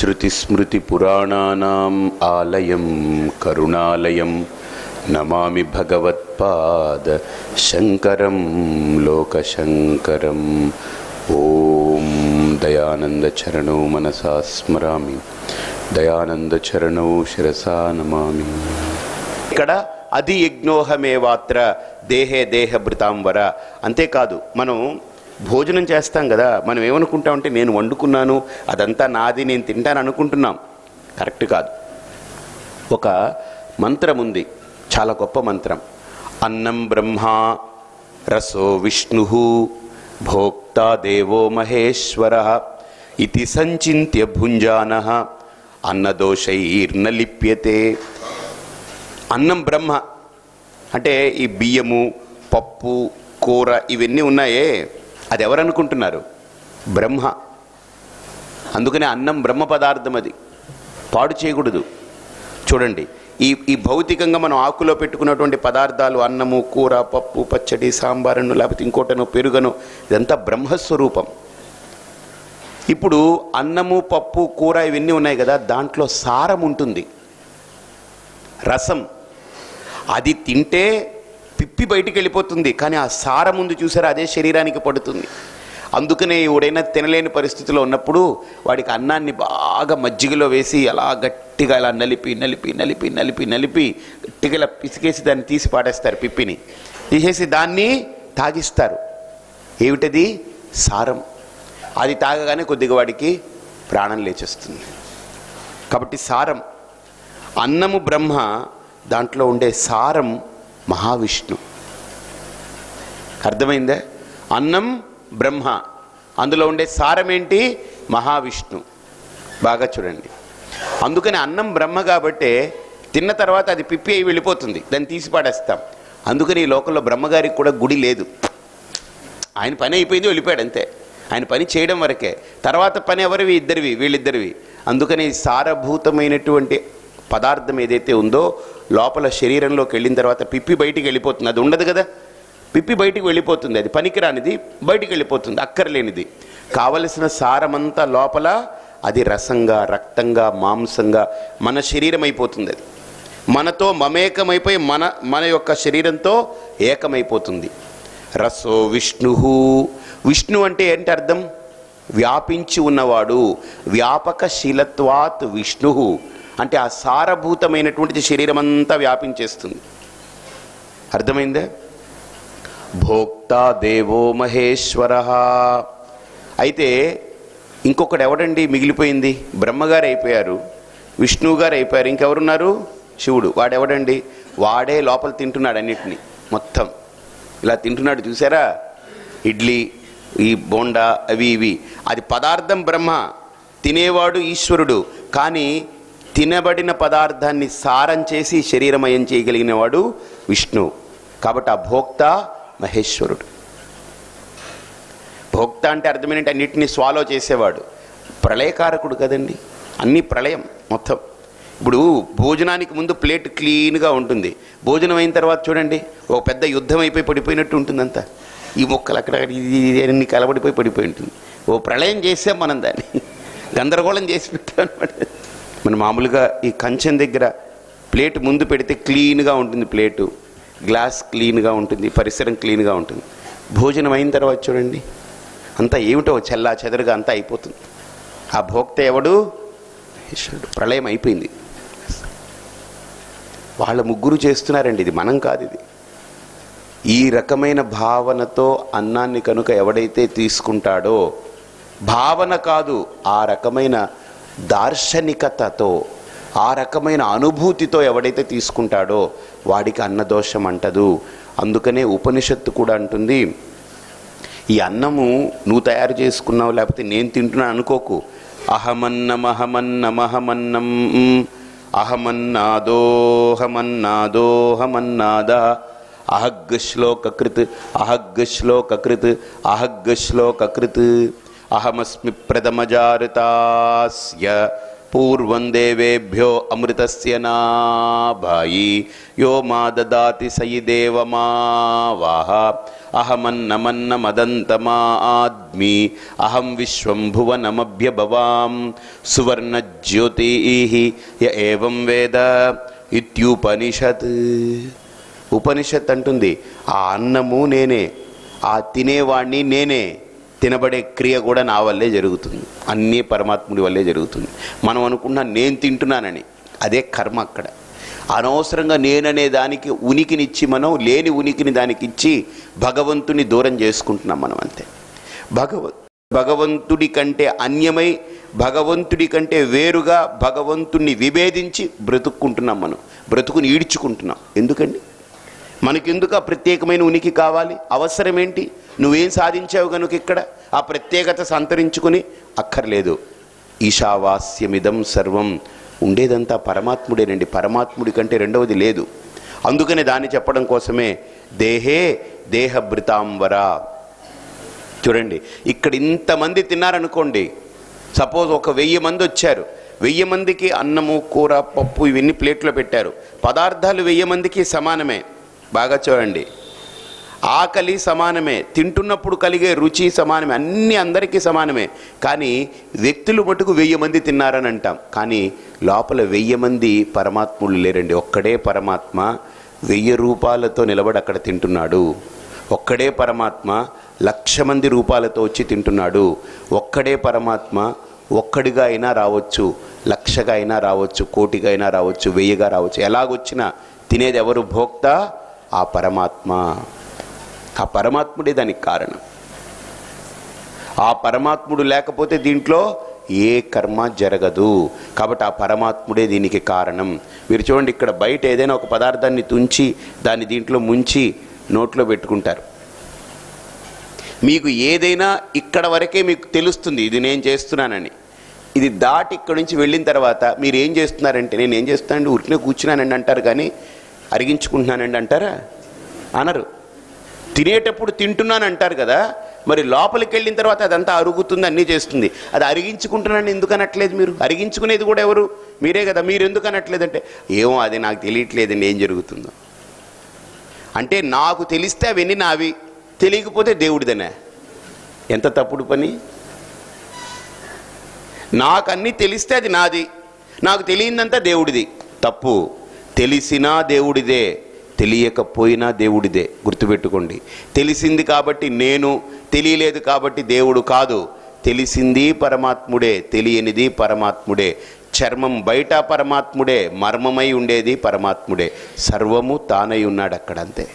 श्रुतिस्मृतिपुराणानाम् आलयं करुणालयं नमामि भगवत्पाद शङ्करं लोकशङ्करम् ॐ दयानन्दचरणौ मनसा स्मरामि దయానందచరణౌ శిరసా నమామి ఇక్కడ అది యజ్ఞోహమేవాత్ర దేహే దేహ భృతాంబర అంతేకాదు మనం భోజనం చేస్తాం కదా మనం ఏమనుకుంటామంటే నేను వండుకున్నాను అదంతా నాది నేను తింటాను అనుకుంటున్నాం. కరెక్ట్ కాదు. ఒక మంత్రం ఉంది చాలా గొప్ప మంత్రం. అన్నం బ్రహ్మ రసో విష్ణు భోక్త దేవో మహేశ్వర ఇది సంచింత్య భుంజాన అన్నదోషైర్న లిప్యతే అన్నం బ్రహ్మ అంటే ఈ బియ్యము పప్పు కూర ఇవన్నీ ఉన్నాయే. అది ఎవరు అనుకుంటున్నారు బ్రహ్మ. అందుకనే అన్నం బ్రహ్మ పదార్థం అది. పాడు చేయకూడదు. చూడండి ఈ ఈ భౌతికంగా మనం ఆకులో పెట్టుకున్నటువంటి పదార్థాలు అన్నము కూర పప్పు పచ్చడి సాంబారను లేకపోతే ఇంకోటను పెరుగను ఇదంతా బ్రహ్మస్వరూపం. ఇప్పుడు అన్నము పప్పు కూర ఇవన్నీ ఉన్నాయి కదా దాంట్లో సారం ఉంటుంది. రసం. అది తింటే పిప్పి బయటికి వెళ్ళిపోతుంది. కానీ ఆ సారం ముందు చూసారా అదే శరీరానికి పడుతుంది. అందుకనే ఎవడైనా తినలేని పరిస్థితిలో ఉన్నప్పుడు వాడికి అన్నాన్ని బాగా మజ్జిగలో వేసి అలా గట్టిగా ఇలా నలిపి నలిపి నలిపి నలిపి నలిపి గట్టిగా ఇలా పిసికేసి దాన్ని తీసి పాడేస్తారు పిప్పిని. తీసేసి దాన్ని తాగిస్తారు. ఏమిటది? సారం. అది తాగగానే కొద్దిగా వాడికి ప్రాణం లేచేస్తుంది. కాబట్టి సారం. అన్నము బ్రహ్మ దాంట్లో ఉండే సారం మహావిష్ణు. అర్థమైందా? అన్నం బ్రహ్మ. అందులో ఉండే సారం ఏంటి? మహావిష్ణు. బాగా చూడండి. అందుకని అన్నం బ్రహ్మ కాబట్టే తిన్న తర్వాత అది పిప్పి అయి వెళ్ళిపోతుంది. దాన్ని తీసి పాడేస్తాం. అందుకని ఈ లోకంలో బ్రహ్మగారికి కూడా గుడి లేదు. ఆయన పని అయిపోయింది వెళ్ళిపోయాడు అంతే. ఆయన పని చేయడం వరకే. తర్వాత పని ఎవరివి? ఇద్దరివి వీళ్ళిద్దరివి. అందుకని సారభూతమైనటువంటి పదార్థం ఏదైతే ఉందో లోపల శరీరంలోకి వెళ్ళిన తర్వాత పిప్పి బయటికి వెళ్ళిపోతుంది. అది ఉండదు కదా? పిప్పి బయటికి వెళ్ళిపోతుంది. అది పనికిరానిది బయటికి వెళ్ళిపోతుంది. అక్కర్లేనిది. కావలసిన సారమంతా లోపల అది రసంగా రక్తంగా మాంసంగా మన శరీరం అయిపోతుంది అది. మనతో మమేకమైపోయి మన మన యొక్క శరీరంతో ఏకమైపోతుంది. రసో విష్ణు విష్ణు అంటే ఏంటి అర్థం? వ్యాపించి ఉన్నవాడు. వ్యాపక శీలత్వాత్ విష్ణు అంటే ఆ సారభూతమైనటువంటిది శరీరం అంతా వ్యాపించేస్తుంది. అర్థమైందే? భోక్తా దేవో మహేశ్వర. అయితే ఇంకొకడు ఎవడండి మిగిలిపోయింది? బ్రహ్మగారు అయిపోయారు విష్ణువు గారు అయిపోయారు ఇంకెవరున్నారు? శివుడు. వాడెవడండి? వాడే లోపల తింటున్నాడు అన్నిటినీ మొత్తం. ఇలా తింటున్నాడు చూసారా? ఇడ్లీ ఈ బోండా అవి ఇవి. అది పదార్థం బ్రహ్మ తినేవాడు ఈశ్వరుడు. కానీ తినబడిన పదార్థాన్ని సారం చేసి శరీరమయం చేయగలిగిన వాడు విష్ణు. కాబట్టి ఆ భోక్త మహేశ్వరుడు. భోక్త అంటే అర్థమేంటంటే అన్నిటినీ స్వాలో చేసేవాడు. ప్రళయకారకుడు కదండి. అన్ని ప్రళయం మొత్తం. ఇప్పుడు భోజనానికి ముందు ప్లేట్ క్లీన్గా ఉంటుంది. భోజనం అయిన తర్వాత చూడండి ఒక పెద్ద యుద్ధం అయిపోయి పడిపోయినట్టు ఉంటుందంతా. ఈ మొక్కలు అక్కడ ఇది ఇది అన్ని కలబడిపోయి పడిపోయి ఉంటుంది. ఓ ప్రళయం చేసాం మనం దాన్ని. గందరగోళం చేసి పెట్టాం అనమాట మన మామూలుగా ఈ కంచెం దగ్గర ప్లేట్ ముందు పెడితే క్లీన్గా ఉంటుంది ప్లేటు. గ్లాస్ క్లీన్గా ఉంటుంది పరిసరం క్లీన్గా ఉంటుంది. భోజనం అయిన తర్వాత చూడండి. అంతా ఏమిటో చెల్లా చెదరుగా అంతా అయిపోతుంది. ఆ భోక్త ఎవడు? ఈశ్వరుడు ప్రళయం అయిపోయింది. వాళ్ళ ముగ్గురు చేస్తున్నారండి. ఇది మనం కాదు ఇది. ఈ రకమైన భావనతో అన్నాన్ని కనుక ఎవడైతే తీసుకుంటాడో భావన కాదు ఆ రకమైన దార్శనికతతో ఆ రకమైన అనుభూతితో ఎవడైతే తీసుకుంటాడో వాడికి అన్నదోషం అంటదు. అందుకనే ఉపనిషత్తు కూడా అంటుంది ఈ అన్నము నువ్వు తయారు చేసుకున్నావు లేకపోతే నేను తింటున్నాను అనుకోకు. అహమన్నమహమన్నమహమన్నం అహమన్నాదోహమన్నాదోహమన్నాద అహగ్ శ్లోకృత్ అహగ్ శ్లోకృత్ అహగ్ శ్లోకృత్ అహమస్మి ప్రథమజారుతాస్య పూర్వం దేవేభ్యో అమృతస్య నాభాయి యో మా దాతి సయి దేవమావాహ అహమన్నమన్న మదంతమా ఆద్మి అహం విశ్వం భువనమభ్యభవాం సువర్ణ జ్యోతి య వేద ఇత్యుపనిషత్ ఉపనిషత్ అంటుంది ఆ అన్నము నేనే ఆ తినేవాణ్ణి నేనే తినబడే క్రియ కూడా నా వల్లే జరుగుతుంది. అన్నీ పరమాత్ముడి వల్లే జరుగుతుంది. మనం అనుకున్నా నేను తింటున్నానని అదే కర్మ అక్కడ. అనవసరంగా నేననే దానికి ఉనికినిచ్చి మనం లేని ఉనికిని దానికి ఇచ్చి భగవంతుని దూరం చేసుకుంటున్నాం మనం అంతే. భగవ భగవంతుడి కంటే అన్యమై భగవంతుడి కంటే వేరుగా భగవంతుణ్ణి విభేదించి బ్రతుక్కుంటున్నాం మనం. బ్రతుకుని ఈడ్చుకుంటున్నాం. ఎందుకండి? మనకెందుకు ఆ ప్రత్యేకమైన ఉనికి కావాలి? అవసరం ఏంటి నువ్వేం సాధించావు గనుక ఇక్కడ? ఆ ప్రత్యేకత సంతరించుకుని అక్కర్లేదు. ఈశావాస్యమిదం సర్వం. ఉండేదంతా పరమాత్ముడేనండి పరమాత్ముడి కంటే రెండవది లేదు. అందుకనే దాన్ని చెప్పడం కోసమే దేహే దేహభృతాంబర చూడండి ఇక్కడ ఇంతమంది తిన్నారనుకోండి సపోజ్ ఒక వెయ్యి మంది వచ్చారు. వెయ్యి మందికి అన్నము కూర పప్పు ఇవన్నీ ప్లేట్లో పెట్టారు. పదార్థాలు వెయ్యి మందికి సమానమే. బాగా చూడండి. ఆకలి సమానమే తింటున్నప్పుడు కలిగే రుచి సమానమే అన్నీ అందరికీ సమానమే. కానీ వ్యక్తులు మటుకు వెయ్యి మంది తిన్నారని అంటాం. కానీ లోపల వెయ్యి మంది పరమాత్ములు లేరండి. ఒక్కడే పరమాత్మ వెయ్యి రూపాలతో నిలబడి అక్కడ తింటున్నాడు. ఒక్కడే పరమాత్మ లక్ష మంది రూపాలతో వచ్చి తింటున్నాడు. ఒక్కడే పరమాత్మ ఒక్కడిగా అయినా రావచ్చు లక్షగా అయినా రావచ్చు కోటిగా అయినా రావచ్చు వెయ్యిగా రావచ్చు. ఎలాగొచ్చినా తినేది ఎవరు? భోక్త ఆ పరమాత్మ. ఆ పరమాత్ముడే దానికి కారణం. ఆ పరమాత్ముడు లేకపోతే దీంట్లో ఏ కర్మ జరగదు. కాబట్టి ఆ పరమాత్ముడే దీనికి కారణం. మీరు చూడండి ఇక్కడ బయట ఏదైనా ఒక పదార్థాన్ని తుంచి దాన్ని దీంట్లో ముంచి నోట్లో పెట్టుకుంటారు. మీకు ఏదైనా ఇక్కడ వరకే మీకు తెలుస్తుంది ఇది నేను చేస్తున్నానని. ఇది దాటి ఇక్కడ నుంచి వెళ్ళిన తర్వాత మీరు ఏం చేస్తున్నారంటే నేను ఏం చేస్తానండి ఉరికినే కూర్చున్నానండి అంటారు కానీ అరిగించుకుంటున్నానండి అంటారా? అనరు. తినేటప్పుడు తింటున్నాను అంటారు కదా మరి లోపలికి వెళ్ళిన తర్వాత అదంతా అరుగుతుంది అన్నీ చేస్తుంది. అది అరిగించుకుంటున్నాను ఎందుకు అనట్లేదు మీరు? అరిగించుకునేది కూడా ఎవరు? మీరే కదా మీరు ఎందుకు అనట్లేదంటే ఏమో అది నాకు తెలియట్లేదండి ఏం జరుగుతుందో. అంటే నాకు తెలిస్తే అవన్నీ నావి? తెలియకపోతే దేవుడిదనే. ఎంత తప్పుడు పని? నాకు అన్నీ తెలిస్తే అది నాది. నాకు తెలియందంతా దేవుడిది. తప్పు. తెలిసినా దేవుడిదే. తెలియకపోయినా దేవుడిదే గుర్తుపెట్టుకోండి. తెలిసింది కాబట్టి నేను తెలియలేదు కాబట్టి దేవుడు కాదు. తెలిసింది పరమాత్ముడే తెలియనిది పరమాత్ముడే. చర్మం బయట పరమాత్ముడే మర్మమై ఉండేది పరమాత్ముడే. సర్వము తానై ఉన్నాడు అక్కడంతే.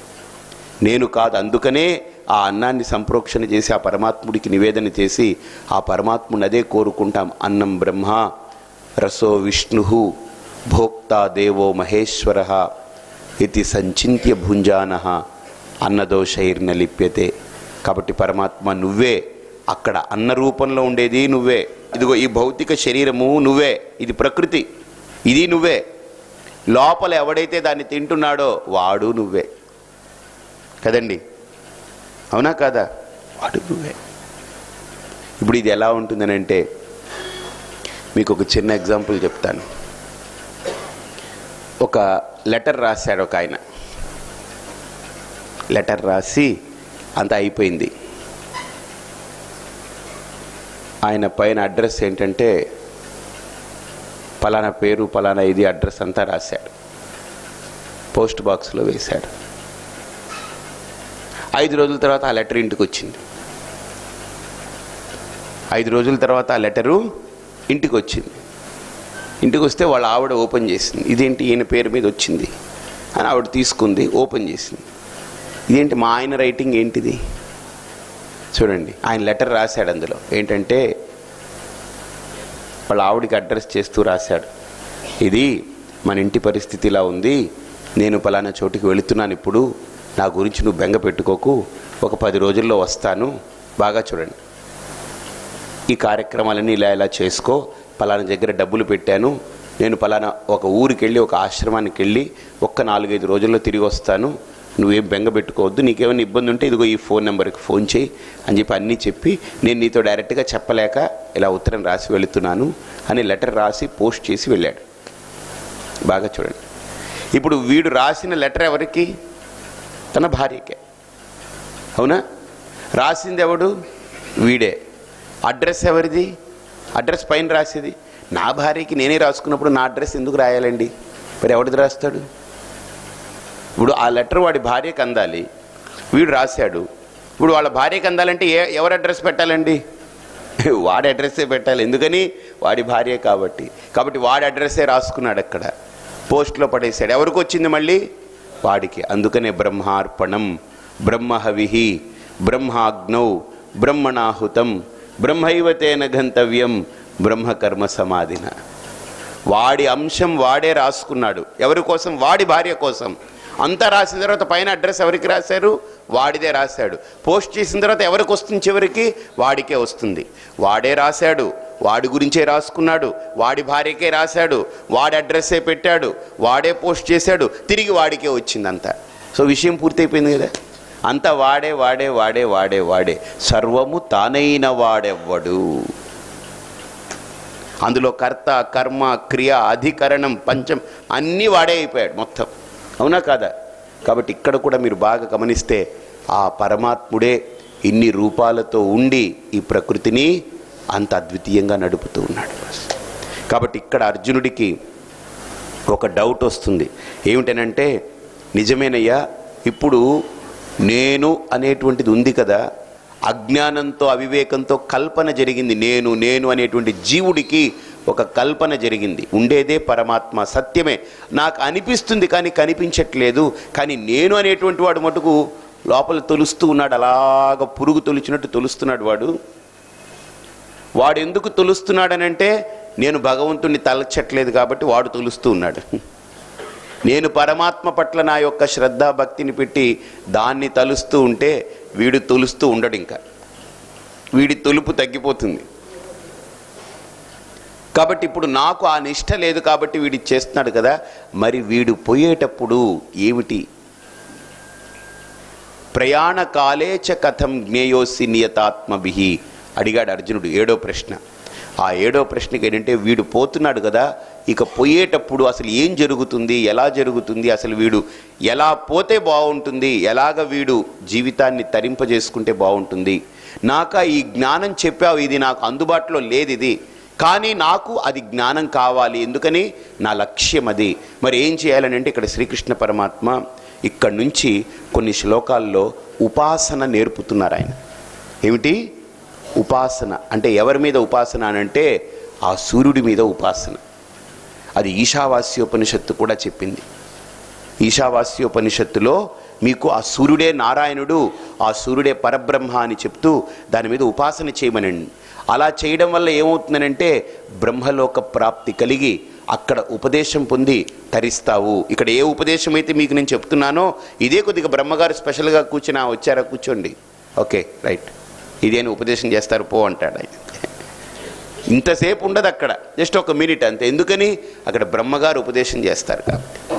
నేను కాదు అందుకనే ఆ అన్నాన్ని సంప్రోక్షణ చేసి ఆ పరమాత్ముడికి నివేదన చేసి ఆ పరమాత్ముని అదే కోరుకుంటాం. అన్నం బ్రహ్మ రసో విష్ణు భోక్తా దేవో మహేశ్వర. ఇది సంచింత్య భుంజాన అన్నదోషైర్న లిప్యతే కాబట్టి పరమాత్మ నువ్వే అక్కడ అన్న రూపంలో ఉండేది నువ్వే. ఇదిగో ఈ భౌతిక శరీరము నువ్వే ఇది ప్రకృతి ఇది నువ్వే. లోపల ఎవడైతే దాన్ని తింటున్నాడో వాడు నువ్వే. కదండి? అవునా కాదా? వాడు నువ్వే. ఇప్పుడు ఇది ఎలా ఉంటుందని అంటే మీకు ఒక చిన్న ఎగ్జాంపుల్ చెప్తాను. ఒక లెటర్ రాశాడు ఒక ఆయన. లెటర్ రాసి అంత అయిపోయింది. ఆయన పైన అడ్రస్ ఏంటంటే పలానా పేరు పలానా ఇది అడ్రస్ అంతా రాశాడు. పోస్ట్ బాక్స్లో వేశాడు. ఐదు రోజుల తర్వాత ఆ లెటర్ ఇంటికి వచ్చింది ఐదు రోజుల తర్వాత ఆ లెటరు ఇంటికి వచ్చింది ఇంటికి వస్తే వాళ్ళ ఆవిడ ఓపెన్ చేసింది. ఇదేంటి ఈయన పేరు మీద వచ్చింది? అని ఆవిడ తీసుకుంది ఓపెన్ చేసింది. ఇదేంటి మా ఆయన రైటింగ్ ఏంటిది? చూడండి ఆయన లెటర్ రాశాడు అందులో. ఏంటంటే వాళ్ళ ఆవిడికి అడ్రస్ చేస్తూ రాశాడు. ఇది మన ఇంటి పరిస్థితి ఇలా ఉంది. నేను పలానా చోటికి వెళుతున్నాను ఇప్పుడు. నా గురించి నువ్వు బెంగ పెట్టుకోకు. ఒక పది రోజుల్లో వస్తాను. బాగా చూడండి. ఈ కార్యక్రమాలన్నీ ఇలా ఇలా చేసుకో. పలానా దగ్గర డబ్బులు పెట్టాను. నేను పలానా ఒక ఊరికి వెళ్ళి ఒక ఆశ్రమానికి వెళ్ళి ఒక్క నాలుగైదు రోజుల్లో తిరిగి వస్తాను. నువ్వేం బెంగ పెట్టుకోవద్దు. నీకేమైనా ఇబ్బంది ఉంటే ఇదిగో ఈ ఫోన్ నెంబర్కి ఫోన్ చేయి అని చెప్పి అన్నీ చెప్పి నేను నీతో డైరెక్ట్గా చెప్పలేక ఇలా ఉత్తరం రాసి వెళుతున్నాను అని లెటర్ రాసి పోస్ట్ చేసి వెళ్ళాడు. బాగా చూడండి. ఇప్పుడు వీడు రాసిన లెటర్ ఎవరికి? తన భార్యకే. అవునా? రాసింది ఎవడు? వీడే. అడ్రస్ ఎవరిది? అడ్రస్ పైన రాసేది. నా భార్యకి నేనే రాసుకున్నప్పుడు నా అడ్రస్ ఎందుకు రాయాలండి? మరి ఎవడిది రాస్తాడు? ఇప్పుడు ఆ లెటర్ వాడి భార్యకి అందాలి. వీడు రాశాడు. ఇప్పుడు వాళ్ళ భార్యకి అందాలంటే ఏ ఎవరి అడ్రస్ పెట్టాలండి? వాడి అడ్రస్సే పెట్టాలి. ఎందుకని? వాడి భార్య కాబట్టి. కాబట్టి వాడి అడ్రస్సే రాసుకున్నాడు అక్కడ. పోస్ట్లో పడేశాడు. ఎవరికి వచ్చింది మళ్ళీ? వాడికి. అందుకనే బ్రహ్మార్పణం. బ్రహ్మహవిహి. బ్రహ్మాగ్నౌ. బ్రహ్మణాహుతం. బ్రహ్మైవతేన గంతవ్యం బ్రహ్మకర్మ సమాధిన. వాడి అంశం వాడే రాసుకున్నాడు. ఎవరి కోసం? వాడి భార్య కోసం. అంతా రాసిన తర్వాత పైన అడ్రస్ ఎవరికి రాశారు? వాడిదే రాశాడు. పోస్ట్ చేసిన తర్వాత ఎవరికి వస్తుంది చివరికి? వాడికే వస్తుంది. వాడే రాశాడు. వాడి గురించే రాసుకున్నాడు. వాడి భార్యకే రాశాడు. వాడి అడ్రస్సే పెట్టాడు. వాడే పోస్ట్ చేశాడు. తిరిగి వాడికే వచ్చింది అంతా సో విషయం పూర్తయిపోయింది కదా? అంత వాడే వాడే వాడే వాడే వాడే. సర్వము తానైన వాడెవ్వడు. అందులో కర్త కర్మ క్రియ అధికరణం పంచం అన్నీ వాడే అయిపోయాడు మొత్తం. అవునా కాదా? కాబట్టి ఇక్కడ కూడా మీరు బాగా గమనిస్తే ఆ పరమాత్ముడే ఇన్ని రూపాలతో ఉండి ఈ ప్రకృతిని అంత అద్వితీయంగా నడుపుతూ ఉన్నాడు. కాబట్టి ఇక్కడ అర్జునుడికి ఒక డౌట్ వస్తుంది. ఏమిటనంటే నిజమేనయ్యా ఇప్పుడు నేను అనేటువంటిది ఉంది కదా అజ్ఞానంతో అవివేకంతో కల్పన జరిగింది. నేను నేను అనేటువంటి జీవుడికి ఒక కల్పన జరిగింది. ఉండేదే పరమాత్మ సత్యమే. నాకు అనిపిస్తుంది కానీ కనిపించట్లేదు. కానీ నేను అనేటువంటి వాడు మటుకు లోపల తొలుస్తూ ఉన్నాడు. అలాగ పురుగు తొలిచినట్టు తొలుస్తున్నాడు వాడు. వాడు ఎందుకు తొలుస్తున్నాడనంటే నేను భగవంతుణ్ణి తలచట్లేదు కాబట్టి వాడు తొలుస్తూ ఉన్నాడు. నేను పరమాత్మ పట్ల నా యొక్క శ్రద్ధాభక్తిని పెట్టి దాన్ని తలుస్తూ ఉంటే వీడు తొలుస్తూ ఉండడు ఇంకా. వీడి తొలుపు తగ్గిపోతుంది. కాబట్టి ఇప్పుడు నాకు ఆ నిష్ట లేదు కాబట్టి వీడి చేస్తున్నాడు కదా మరి వీడు పోయేటప్పుడు ఏమిటి? ప్రయాణ కాలేచ కథం జ్ఞేయోసి నియతాత్మభి. అడిగాడు అర్జునుడు ఏడో ప్రశ్న. ఆ ఏడో ప్రశ్నకి ఏంటంటే వీడు పోతున్నాడు కదా ఇక పోయేటప్పుడు అసలు ఏం జరుగుతుంది? ఎలా జరుగుతుంది? అసలు వీడు ఎలా పోతే బాగుంటుంది? ఎలాగ వీడు జీవితాన్ని తరింపజేసుకుంటే బాగుంటుంది? నాక ఈ జ్ఞానం చెప్పావు ఇది నాకు అందుబాటులో లేదు ఇది. కానీ నాకు అది జ్ఞానం కావాలి ఎందుకని? నా లక్ష్యం అది. మరి ఏం చేయాలని అంటే ఇక్కడ శ్రీకృష్ణ పరమాత్మ ఇక్కడ నుంచి కొన్ని శ్లోకాల్లో ఉపాసన నేర్పుతున్నారు ఆయన. ఏమిటి? ఉపాసన. అంటే ఎవరి మీద ఉపాసన అని అంటే ఆ సూర్యుడి మీద ఉపాసన. అది ఈశావాస్యోపనిషత్తు కూడా చెప్పింది. ఈశావాస్యోపనిషత్తులో మీకు ఆ సూర్యుడే నారాయణుడు ఆ సూర్యుడే పరబ్రహ్మ అని చెప్తూ దాని మీద ఉపాసన చేయమనండి. అలా చేయడం వల్ల ఏమవుతుందనంటే బ్రహ్మలోక ప్రాప్తి కలిగి అక్కడ ఉపదేశం పొంది తరిస్తావు. ఇక్కడ ఏ ఉపదేశం అయితే మీకు నేను చెప్తున్నానో ఇదే కొద్దిగా బ్రహ్మగారు స్పెషల్గా కూర్చుని వచ్చారా? కూర్చోండి. Okay right. ఇదేని ఉపదేశం చేస్తారు పో అంటాడు ఆయన. ఇంతసేపు ఉండదు అక్కడ. జస్ట్ ఒక మినిట్ అంతే. ఎందుకని? అక్కడ బ్రహ్మగారు ఉపదేశం చేస్తారు కాబట్టి.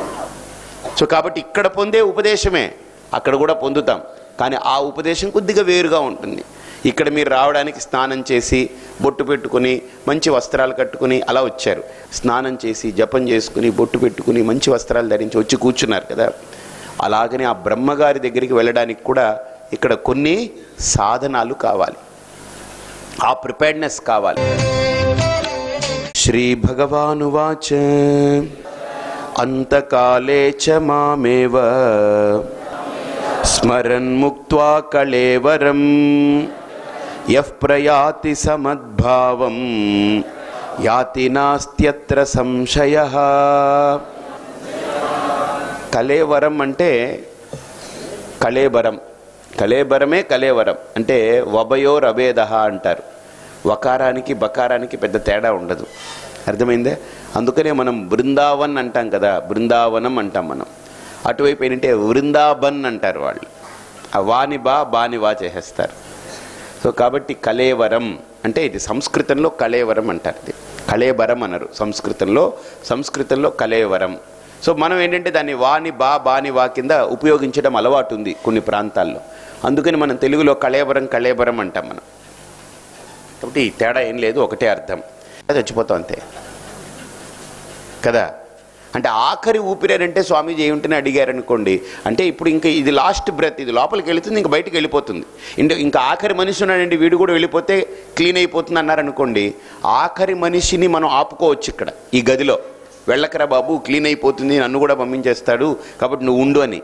సో కాబట్టి ఇక్కడ పొందే ఉపదేశమే. అక్కడ కూడా పొందుతాం. కానీ ఆ ఉపదేశం కొద్దిగా వేరుగా ఉంటుంది. ఇక్కడ మీరు రావడానికి స్నానం చేసి బొట్టు పెట్టుకుని మంచి వస్త్రాలు కట్టుకుని అలా వచ్చారు. స్నానం చేసి జపం చేసుకుని బొట్టు పెట్టుకుని మంచి వస్త్రాలు ధరించి వచ్చి కూర్చున్నారు కదా. అలాగనే ఆ బ్రహ్మగారి దగ్గరికి వెళ్ళడానికి కూడా ఇక్కడ కొన్ని సాధనాలు కావాలి. ఆ ప్రిపేర్డ్నెస్ కావాలి శ్రీ భగవానువాచ అంతకాలే చ మామేవ స్మరన్ ముక్త్వా కళేవరం యః ప్రయాతి సమద్భావం యాతి నాస్త్యత్ర సంశయ కళేవరం అంటే కళేబరం కళేబరమే కళేవరం. అంటే వభయోర్ అభేద అంటారు. వకారానికి బకారానికి పెద్ద తేడా ఉండదు. అర్థమైందే? అందుకనే మనం బృందావన్ అంటాం కదా. బృందావనం అంటాం మనం. అటువైపు ఏంటంటే వృందాబన్ అంటారు వాళ్ళు. ఆ వాని బా బాని వా చేసేస్తారు. సో కాబట్టి కళేవరం అంటే ఇది సంస్కృతంలో కళేవరం అంటారు. ఇది కళేబరం అనరు. సంస్కృతంలో సంస్కృతంలో కళేవరం. సో మనం ఏంటంటే దాన్ని వాని బా బాని వా కింద ఉపయోగించడం అలవాటు ఉంది కొన్ని ప్రాంతాల్లో. అందుకని మనం తెలుగులో కళేబరం కళేబరం అంటాం మనం. కాబట్టి ఈ తేడా ఏం లేదు ఒకటే అర్థం. చచ్చిపోతాం అంతే. కదా? అంటే ఆఖరి ఊపిరేనంటే స్వామీజీ ఏమిటని అడిగారనుకోండి అంటే ఇప్పుడు ఇంకా ఇది లాస్ట్ బ్రెత్ ఇది లోపలికి వెళుతుంది ఇంకా బయటకు వెళ్ళిపోతుంది. ఇంకా ఇంకా ఆఖరి మనిషి ఉన్నాడండి వీడు కూడా వెళ్ళిపోతే క్లీన్ అయిపోతుంది అన్నారు అనుకోండి ఆఖరి మనిషిని మనం ఆపుకోవచ్చు ఇక్కడ ఈ గదిలో. వెళ్ళకరా బాబు క్లీన్ అయిపోతుంది నన్ను కూడా పంపించేస్తాడు కాబట్టి నువ్వు ఉండు అని.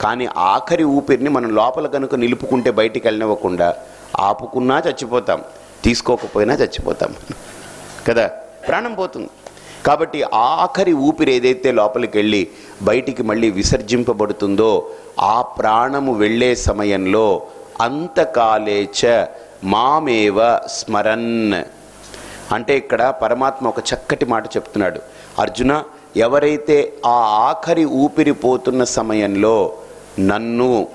కానీ ఆఖరి ఊపిరిని మనం లోపల కనుక నిలుపుకుంటే బయటికి వెళ్ళనివ్వకుండా ఆపుకున్నా చచ్చిపోతాం తీసుకోకపోయినా చచ్చిపోతాం. కదా? ప్రాణం పోతుంది. కాబట్టి ఆఖరి ఊపిరి ఏదైతే లోపలికి వెళ్ళి బయటికి మళ్ళీ విసర్జింపబడుతుందో ఆ ప్రాణము వెళ్ళే సమయంలో అంతకాలేచ మామేవ స్మరన్. అంటే ఇక్కడ పరమాత్మ ఒక చక్కటి మాట చెప్తున్నాడు. అర్జున ఎవరైతే ఆ ఆఖరి ఊపిరి పోతున్న సమయంలో నన్ను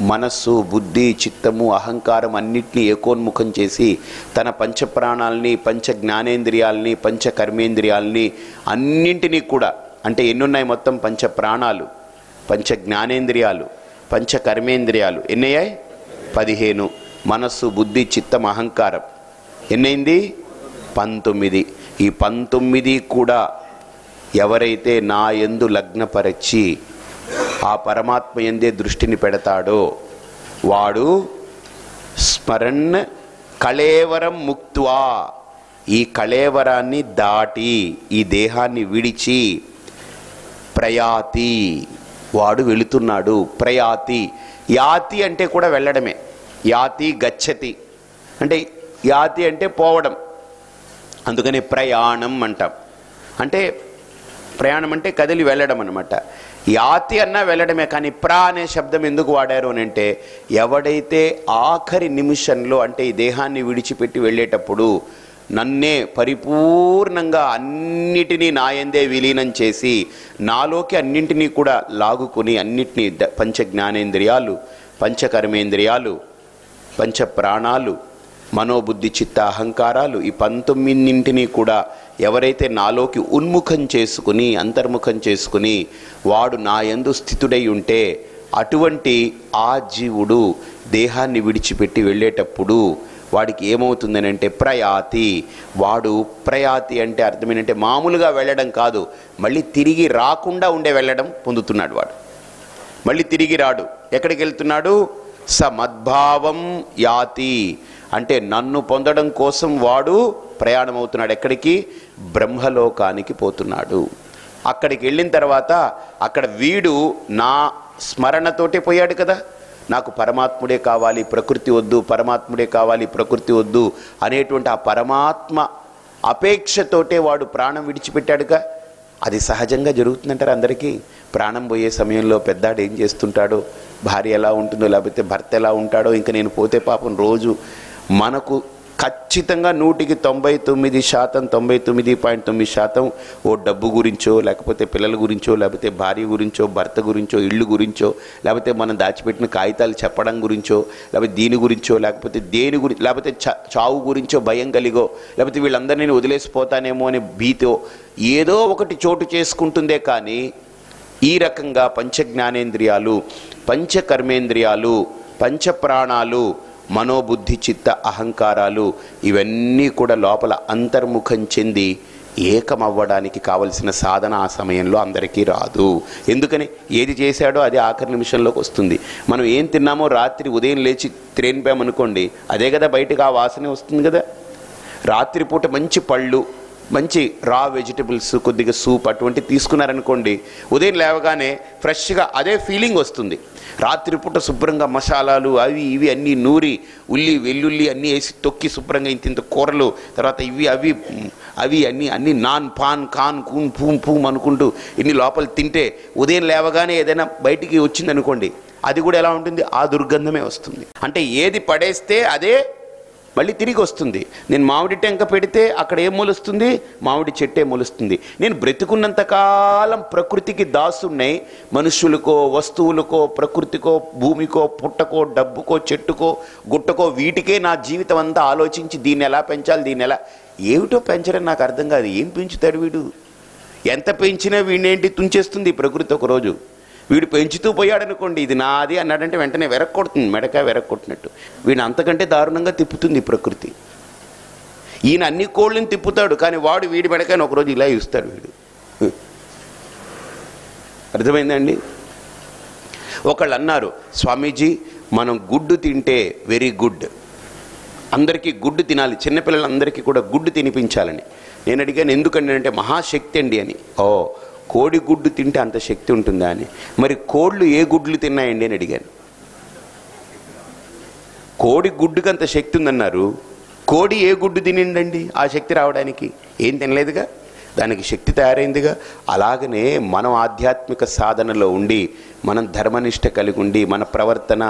మనస్సు బుద్ధి చిత్తము అహంకారం అన్నిటినీ ఏకోన్ముఖం చేసి తన పంచప్రాణాలని పంచ జ్ఞానేంద్రియాలని పంచ కర్మేంద్రియాలని అన్నింటినీ కూడా అంటే ఎన్నున్నాయి మొత్తం పంచ ప్రాణాలు పంచ జ్ఞానేంద్రియాలు పంచ కర్మేంద్రియాలు ఎన్నయ్యాయి? పదిహేను. మనస్సు బుద్ధి చిత్తం అహంకారం. ఎన్నైంది? పంతొమ్మిది. ఈ పంతొమ్మిది కూడా ఎవరైతే నా ఎందు లగ్నపరచి ఆ పరమాత్మ ఎందే దృష్టిని పెడతాడో వాడు స్మరణ్ కళేవరం ముక్త్వా. ఈ కళేవరాన్ని దాటి ఈ దేహాన్ని విడిచి ప్రయాతి. వాడు వెళుతున్నాడు ప్రయాతి. యాతి అంటే కూడా వెళ్ళడమే. యాతి గచ్చతి. అంటే యాతి అంటే పోవడం. అందుకని ప్రయాణం అంటాం. అంటే ప్రయాణం అంటే కదిలి వెళ్ళడం అనమాట యాతి అన్నా వెళ్ళడమే కానీ ప్రా అనే శబ్దం ఎందుకు వాడారు అని అంటే ఎవడైతే ఆఖరి నిమిషంలో అంటే ఈ దేహాన్ని విడిచిపెట్టి వెళ్ళేటప్పుడు నన్నే పరిపూర్ణంగా అన్నిటినీ నాయందే విలీనం చేసి నాలోకి అన్నింటినీ కూడా లాగుకొని అన్నిటినీ పంచ జ్ఞానేంద్రియాలు పంచకర్మేంద్రియాలు పంచ ప్రాణాలు మనోబుద్ధి చిత్త అహంకారాలు ఈ పంతొమ్మిదింటిని కూడా ఎవరైతే నాలోకి ఉన్ముఖం చేసుకుని అంతర్ముఖం చేసుకుని వాడు నా యందు స్థితుడై ఉంటే అటువంటి ఆ జీవుడు దేహాన్ని విడిచిపెట్టి వెళ్ళేటప్పుడు వాడికి ఏమవుతుందని అంటే ప్రయాతి. వాడు ప్రయాతి అంటే అర్థం ఏంటంటే మామూలుగా వెళ్ళడం కాదు. మళ్ళీ తిరిగి రాకుండా ఉండే వెళ్ళడం పొందుతున్నాడు వాడు. మళ్ళీ తిరిగి రాడు. ఎక్కడికి వెళ్తున్నాడు? సమద్భావం యాతి. అంటే నన్ను పొందడం కోసం వాడు ప్రయాణం అవుతున్నాడు ఎక్కడికి? బ్రహ్మలోకానికి పోతున్నాడు. అక్కడికి వెళ్ళిన తర్వాత అక్కడ వీడు నా స్మరణతోటే పోయాడు కదా. నాకు పరమాత్ముడే కావాలి ప్రకృతి వద్దు పరమాత్ముడే కావాలి ప్రకృతి వద్దు అనేటువంటి ఆ పరమాత్మ అపేక్షతోటే వాడు ప్రాణం విడిచిపెట్టాడుగా. అది సహజంగా జరుగుతుందంటారు అందరికీ? ప్రాణం పోయే సమయంలో పెద్దాడు ఏం చేస్తుంటాడో? భార్య ఎలా ఉంటుందో లేకపోతే భర్త ఎలా ఉంటాడో? ఇంకా నేను పోతే పాపం రోజు మనకు ఖచ్చితంగా నూటికి తొంభై తొమ్మిది శాతం తొంభై తొమ్మిది పాయింట్ తొమ్మిది శాతం ఓ డబ్బు గురించో లేకపోతే పిల్లల గురించో లేకపోతే భార్య గురించో భర్త గురించో ఇళ్ళు గురించో లేకపోతే మనం దాచిపెట్టిన కాగితాలు చెప్పడం గురించో లేకపోతే దీని గురించో లేకపోతే దేని గురించి లేకపోతే చావు గురించో భయం కలిగో లేకపోతే వీళ్ళందరినీ నేను వదిలేసిపోతానేమో అనే భీతో ఏదో ఒకటి చోటు చేసుకుంటుందే కానీ ఈ రకంగా పంచ జ్ఞానేంద్రియాలు పంచకర్మేంద్రియాలు పంచప్రాణాలు పంచ ప్రాణాలు మనోబుద్ధి చిత్త అహంకారాలు ఇవన్నీ కూడా లోపల అంతర్ముఖం చెంది ఏకమవ్వడానికి కావలసిన సాధన ఆ సమయంలో అందరికీ రాదు. ఎందుకని? ఏది చేశాడో అది ఆఖరి నిమిషంలోకి వస్తుంది. మనం ఏం తిన్నామో రాత్రి ఉదయం లేచి త్రేనిపామనుకోండి అదే కదా బయటకు ఆ వాసనే వస్తుంది కదా. రాత్రిపూట మంచి పళ్ళు మంచి రా వెజిటబుల్స్ కొద్దిగా సూప్ అటువంటి తీసుకున్నారనుకోండి ఉదయం లేవగానే ఫ్రెష్గా అదే ఫీలింగ్ వస్తుంది. రాత్రిపూట శుభ్రంగా మసాలాలు అవి ఇవి అన్నీ నూరి ఉల్లి వెల్లుల్లి అన్నీ వేసి తొక్కి శుభ్రంగా ఇంత ఇంత కూరలు తర్వాత ఇవి అవి అవి అన్నీ అన్నీ నాన్ పాన్ కాన్ కూన్ పూమ్ పూమ్ అనుకుంటూ ఇన్ని లోపల తింటే ఉదయం లేవగానే ఏదైనా బయటికి వచ్చిందనుకోండి అది కూడా ఎలా ఉంటుంది? ఆ దుర్గంధమే వస్తుంది. అంటే ఏది పడేస్తే అదే మళ్ళీ తిరిగి వస్తుంది. నేను మామిడి టెంక పెడితే అక్కడ ఏం మొలుస్తుంది? మామిడి చెట్టే మొలుస్తుంది. నేను బ్రతికున్నంత కాలం ప్రకృతికి దాసున్నాయి మనుషులకో వస్తువులకో ప్రకృతికో భూమికో పుట్టకో డబ్బుకో చెట్టుకో గుట్టకో వీటికే నా జీవితం అంతా ఆలోచించి దీన్ని ఎలా పెంచాలి దీన్ని ఎలా ఏమిటో పెంచడం నాకు అర్థం కాదు. ఏం పెంచుతాడు వీడు? ఎంత పెంచినా వీడేంటి తుంచేస్తుంది ప్రకృతి ఒక రోజు? వీడు పెంచుతూ పోయాడనుకోండి ఇది నాది అన్నాడంటే వెంటనే వెరక్కొడుతుంది మెడకాయ వెరక్కొట్టినట్టు. వీడిని అంతకంటే దారుణంగా తిప్పుతుంది ప్రకృతి. ఈయన అన్ని కోళ్ళని తిప్పుతాడు కానీ వాడు వీడి మెడకాయని ఒకరోజు ఇలా ఇస్తాడు వీడు. అర్థమైందండి ఒకళ్ళు అన్నారు స్వామీజీ మనం గుడ్డు తింటే వెరీ గుడ్. అందరికీ గుడ్డు తినాలి చిన్నపిల్లలందరికీ కూడా గుడ్డు తినిపించాలని. నేను అడిగాను ఎందుకండి? అంటే మహాశక్తి అండి అని. ఓ కోడి గుడ్డు తింటే అంత శక్తి ఉంటుందా అని. మరి కోళ్ళు ఏ గుడ్లు తిన్నాయండి అని అడిగాను. కోడి గుడ్డుకి అంత శక్తి ఉందన్నారు. కోడి ఏ గుడ్డు తినిండండి ఆ శక్తి రావడానికి? ఏం తినలేదుగా? దానికి శక్తి తయారైందిగా? అలాగనే మనం ఆధ్యాత్మిక సాధనలో ఉండి మనం ధర్మనిష్ట కలిగి ఉండి మన ప్రవర్తన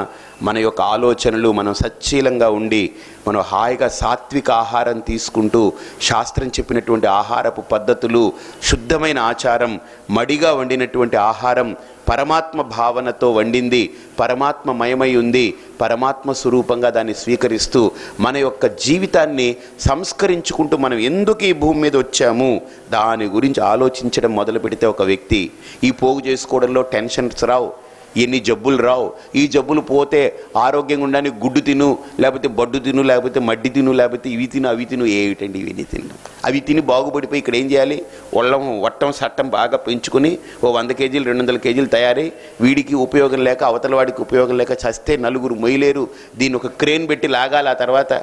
మన యొక్క ఆలోచనలు మనం సచ్చీలంగా ఉండి మనం హాయిగా సాత్విక ఆహారం తీసుకుంటూ శాస్త్రం చెప్పినటువంటి ఆహారపు పద్ధతులు శుద్ధమైన ఆచారం మడిగా వండినటువంటి ఆహారం పరమాత్మ భావనతో వండింది పరమాత్మ మయమై ఉంది పరమాత్మ స్వరూపంగా దాన్ని స్వీకరిస్తూ మన యొక్క జీవితాన్ని సంస్కరించుకుంటూ మనం ఎందుకు ఈ భూమి మీద వచ్చాము? దాని గురించి ఆలోచించడం మొదలు పెడితే ఒక వ్యక్తి ఈ పోగు చేసుకోవడంలో టెన్షన్స్ రావు. ఎన్ని జబ్బులు రావు. ఈ జబ్బులు పోతే ఆరోగ్యంగా ఉండడానికి గుడ్డు తిను లేకపోతే బడ్డు తిను లేకపోతే మడ్డి తిను లేకపోతే ఇవి తిను అవి తిను ఏమిటండి ఇవన్నీ తిను అవి తిని బాగుపడిపోయి ఇక్కడ ఏం చేయాలి? ఒళ్ళం వట్టం సట్టం బాగా పెంచుకొని ఓ వంద కేజీలు రెండు వందల కేజీలు తయారై వీడికి ఉపయోగం లేక అవతల వాడికి ఉపయోగం లేక చస్తే నలుగురు మొయ్యలేరు. దీన్ని ఒక క్రేన్ పెట్టి లాగాలి ఆ తర్వాత.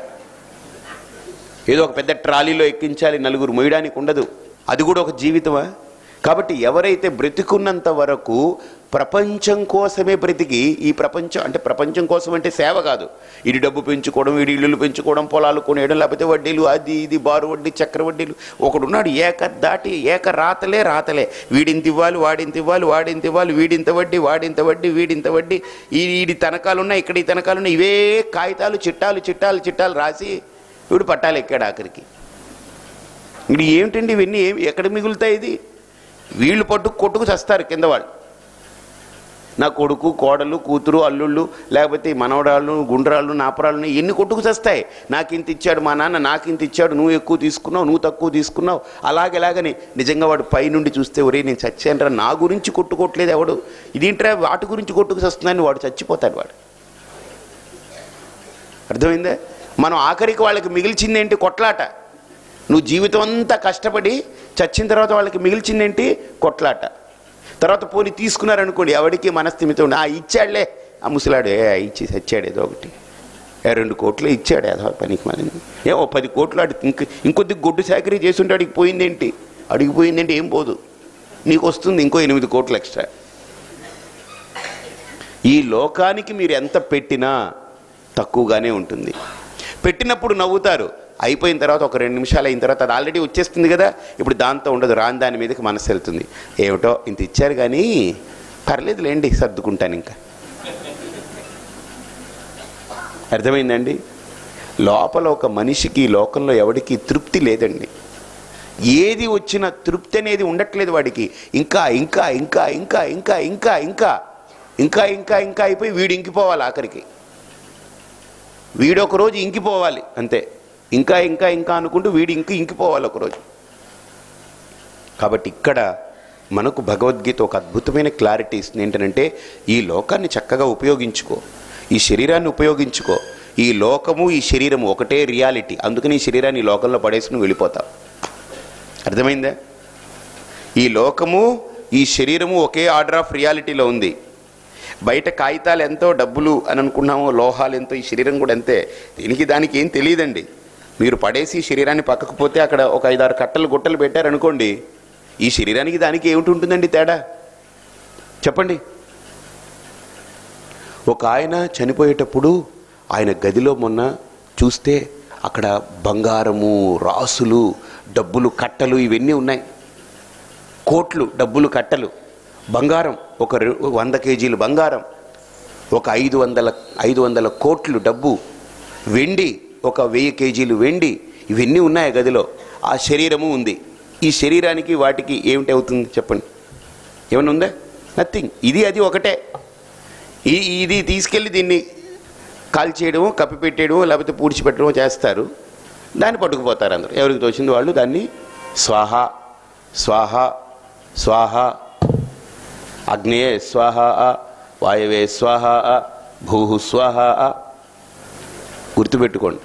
ఏదో ఒక పెద్ద ట్రాలీలో ఎక్కించాలి నలుగురు మొయ్యడానికి ఉండదు. అది కూడా ఒక జీవితమా? కాబట్టి ఎవరైతే బ్రతికున్నంత వరకు ప్రపంచం కోసమే బ్రతికి ఈ ప్రపంచం అంటే ప్రపంచం కోసం అంటే సేవ కాదు. ఇది డబ్బు పెంచుకోవడం వీడి ఇల్లులు పెంచుకోవడం పొలాలు కొనేయడం లేకపోతే వడ్డీలు అది ఇది బారు వడ్డీ చక్ర వడ్డీలు. ఒకడున్నాడు ఏక దాటి ఏక రాతలే రాతలే. వీడింత ఇవ్వాలి వాడింత ఇవ్వాలి వాడింత ఇవ్వాలి వీడింత వడ్డీ వాడింత వడ్డీ వీడింత వడ్డీ. ఈ వీడి తనకాలున్నాయి ఇక్కడ ఈ తనకాలున్నాయి ఇవే కాగితాలు చిట్టాలు చిట్టాలు చిట్టాలు రాసి వీడు పట్టాలు ఎక్కాడు ఆఖరికి. ఇప్పుడు ఏమిటండి ఇవన్నీ? ఏమి ఎక్కడ మిగులుతాయి ఇది? వీళ్ళు పట్టుకు కొట్టుకు చస్తారు కింద వాళ్ళు. నా కొడుకు కోడలు కూతురు అల్లుళ్ళు లేకపోతే మనవరాళ్ళు మనవడాళ్ళు గుండ్రాళ్ళు నాపరాళ్ళు ఎన్ని కొట్టుకు చేస్తాయి? నాకు ఇంత ఇచ్చాడు మా నాన్న నాకు ఇంత ఇచ్చాడు నువ్వు ఎక్కువ తీసుకున్నావు నువ్వు తక్కువ తీసుకున్నావు. అలాగేలాగని నిజంగా వాడు పైనుండి చూస్తే ఒరే నేను చచ్చానరా నా గురించి కొట్టుకోవట్లేదు ఎవడు? ఇదేంట్రా వాటి గురించి కొట్టుకు చేస్తుందని వాడు చచ్చిపోతాడు వాడు. అర్థమైందా? మనం ఆఖరికి వాళ్ళకి మిగిల్చిందేంటి కొట్లాట? నువ్వు జీవితం అంతా కష్టపడి చచ్చిన తర్వాత వాళ్ళకి మిగిల్చిందేంటి కొట్లాట? తర్వాత పోనీ తీసుకున్నారనుకోండి ఎవడికి మనస్థిమితం ఉండి, ఆ ఇచ్చాడులే. ఆ ముసలాడు ఏ ఇచ్చి తెచ్చాడు ఏదో ఒకటి. రెండు కోట్లు ఇచ్చాడు ఏదో పనికి మాలింది ఏ ఓ పది కోట్లు అడి ఇంక ఇంకొద్ది గొడ్డు సేకరీ చేస్తుంటే అడిగి పోయిందేంటి? అడిగిపోయిందేంటి ఏం పోదు. నీకు వస్తుంది ఇంకో ఎనిమిది కోట్లు ఎక్స్ట్రా. ఈ లోకానికి మీరు ఎంత పెట్టినా తక్కువగానే ఉంటుంది. పెట్టినప్పుడు నవ్వుతారు. అయిపోయిన తర్వాత ఒక రెండు నిమిషాలు అయిన తర్వాత అది ఆల్రెడీ వచ్చేస్తుంది కదా. ఇప్పుడు దాంతో ఉండదు రాని దాని మీదకి మనసు వెళ్తుంది. ఏమిటో ఇంత ఇచ్చారు కానీ పర్లేదులేండి సర్దుకుంటాను ఇంకా. అర్థమైందండి? లోపల ఒక మనిషికి లోకంలో ఎవడికి తృప్తి లేదండి. ఏది వచ్చిన తృప్తి అనేది ఉండట్లేదు వాడికి. ఇంకా ఇంకా ఇంకా ఇంకా ఇంకా ఇంకా ఇంకా ఇంకా ఇంకా ఇంకా అయిపోయి వీడు ఇంకిపోవాలి ఆఖరికి. వీడొకరోజు ఇంకిపోవాలి అంతే. ఇంకా ఇంకా ఇంకా అనుకుంటూ వీడు ఇంక ఇంకిపోవాలి ఒకరోజు. కాబట్టి ఇక్కడ మనకు భగవద్గీత ఒక అద్భుతమైన క్లారిటీ ఇస్తుంది ఏంటంటే ఈ లోకాన్ని చక్కగా ఉపయోగించుకో. ఈ శరీరాన్ని ఉపయోగించుకో. ఈ లోకము ఈ శరీరము ఒకటే రియాలిటీ. అందుకని ఈ శరీరాన్ని ఈ లోకంలో పడేసి నువ్వు వెళ్ళిపోతావు అర్థమైందా? ఈ లోకము ఈ శరీరము ఒకే ఆర్డర్ ఆఫ్ రియాలిటీలో ఉంది. బయట కాగితాలు ఎంతో డబ్బులు అని అనుకున్నామో లోహాలు ఎంతో ఈ శరీరం కూడా అంతే దీనికి దానికి ఏం తెలియదండి. మీరు పడేసి శరీరాన్ని పక్కకు పోతే అక్కడ ఒక ఐదారు కట్టలు గుట్టలు పెట్టారనుకోండి ఈ శరీరానికి దానికి ఏమిటి ఉంటుందండి తేడా? చెప్పండి. ఒక ఆయన చనిపోయేటప్పుడు ఆయన గదిలో మొన్న చూస్తే అక్కడ బంగారము రాసులు డబ్బులు కట్టలు ఇవన్నీ ఉన్నాయి. కోట్లు డబ్బులు కట్టలు. బంగారం ఒక వంద కేజీలు బంగారం. ఒక ఐదు వందల ఐదు వందల కోట్లు డబ్బు. వెండి ఒక వెయ్యి కేజీలు వెండి ఇవన్నీ ఉన్నాయి ఆ గదిలో. ఆ శరీరము ఉంది. ఈ శరీరానికి వాటికి ఏమిటి అవుతుంది చెప్పండి. ఏమైనా ఉందా? నథింగ్ ఇది అది ఒకటే. ఈ ఇది తీసుకెళ్ళి దీన్ని కాల్చేయడము కప్పిపెట్టేయడము లేకపోతే పూడ్చిపెట్టడము చేస్తారు. దాన్ని పట్టుకుపోతారు అందరూ. ఎవరికి తోచింది వాళ్ళు? దాన్ని స్వాహ స్వాహ స్వాహ అగ్నేయే స్వాహ వాయువే స్వాహ భూ స్వాహ గుర్తుపెట్టుకోండి.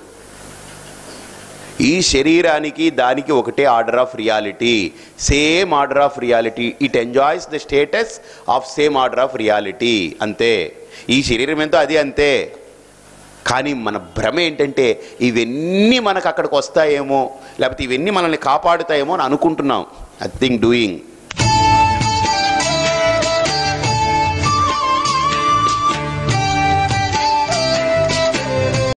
ఈ శరీరానికి దానికి ఒకటే order of reality. Same order of reality. It enjoys the status of same order of reality. అంతే. ఈ శరీరం ఎంతో అది అంతే. కానీ మన భ్రమ ఏంటంటే ఇవన్నీ మనకు అక్కడికి వస్తాయేమో లేకపోతే ఇవన్నీ మనల్ని కాపాడుతాయేమో అని అనుకుంటున్నాం. I think doing